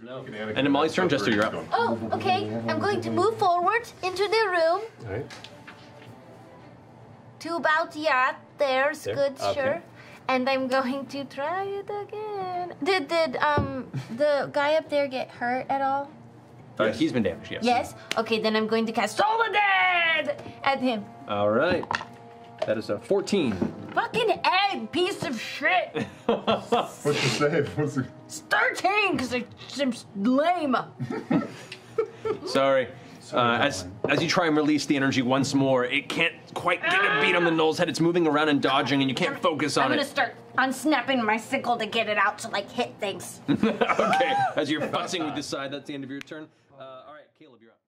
And in Molly's turn, Jester, you're up. Oh, okay. I'm going to move forward into the room All right. to about yeah. There's There? good, Okay. sure. And I'm going to try it again. Did did um the guy up there get hurt at all? Uh, he's been damaged, yes. Yes. Okay, then I'm going to cast Toll the Dead at him. All right. That is a 14. Fucking egg, piece of shit. What's the save? What's the... It's 13 because I'm lame. Sorry. Uh, as as you try and release the energy once more, it can't quite get a beat on the gnoll's head. It's moving around and dodging, and you can't focus on it. I'm gonna it. start unsnapping my sickle to get it out to like hit things. okay, as you're futzing with the side, that's the end of your turn. Uh, all right, Caleb, you're up.